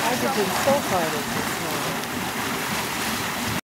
hydrogen sulfide is this morning.